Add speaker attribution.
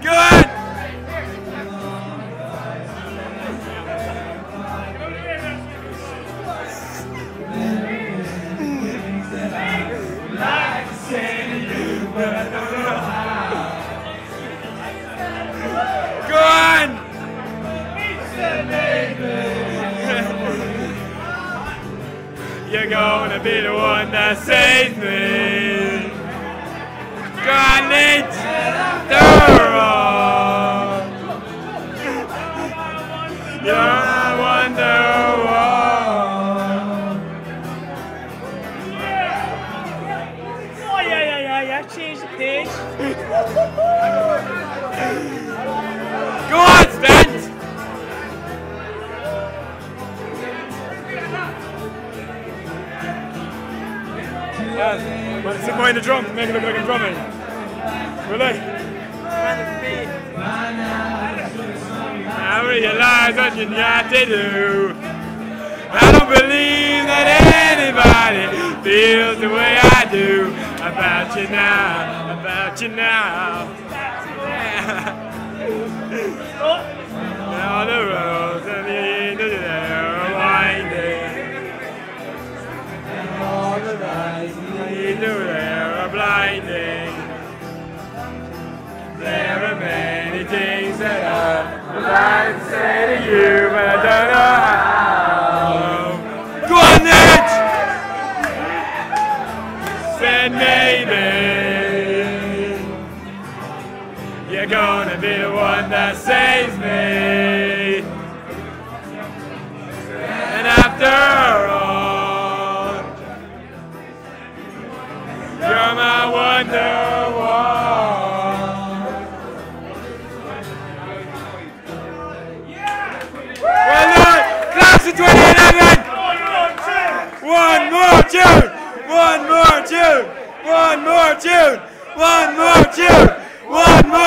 Speaker 1: Good! You're gonna be the one that saves me. Go Nate! You're a wonderwall.
Speaker 2: Oh, yeah, yeah, yeah, yeah. Change the page.
Speaker 1: Go on, Spence! Yes. But sit behind the drum make it look like I'm drumming. Really? I realize what you got to do. I don't believe that anybody feels the way I do about you now, about you now. Oh. I would say to you, but I don't know how. Go on, Nate! Said maybe you're gonna be the one that saves me. And after all, you're my wonderwall. More tune! One more tune! One more tune! One more